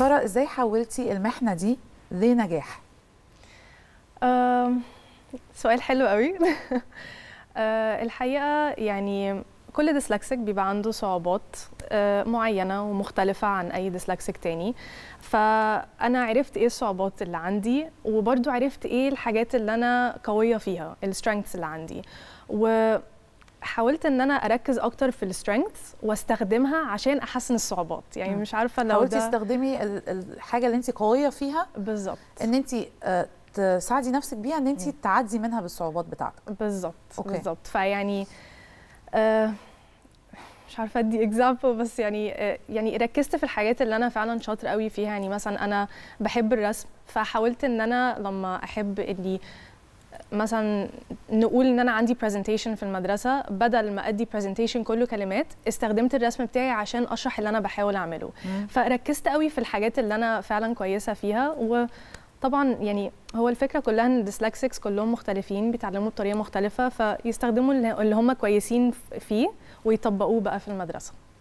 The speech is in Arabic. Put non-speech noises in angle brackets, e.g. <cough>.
سارة إزاي حولتي المحنة دي لنجاح؟ سؤال حلو قوي. <laughs> آه، الحقيقة يعني كل dyslexic بيبقى عنده صعوبات آه، معينة ومختلفة عن أي dyslexic تاني. فأنا عرفت إيه الصعوبات اللي عندي وبرضو عرفت إيه الحاجات اللي أنا قوية فيها ال strengths اللي عندي. وحاولت إن أنا أركز أكتر في ال strengths واستخدمها عشان أحسن الصعوبات. يعني. مش عارفة لو حاولتي تستخدمي ال- الحاجة اللي انت قوية فيها؟ بالظبط. إن انت آه، تساعدي نفسك بيها إن انت تعدي منها بالصعوبات بتاعتك. بالظبط. بالظبط. فيعني آه مش عارفة أدي example بس يعني آه يعني ركزت في الحاجات اللي أنا فعلا شاطرة قوي فيها. يعني مثلا أنا بحب الرسم فحاولت إن أنا لما أحب اني مثلا نقول إن أنا عندي presentation في المدرسة بدل ما أدي presentation كله كلمات استخدمت الرسم بتاعي عشان أشرح اللي أنا بحاول أعمله مم. فركزت قوي في الحاجات اللي أنا فعلا كويسة فيها وطبعا يعني هو الفكرة كلها إن ال dyslexics كلهم مختلفين بيتعلموا بطريقة مختلفة فيستخدموا اللي اللي هم كويسين فيه ويطبقوه بقى في المدرسة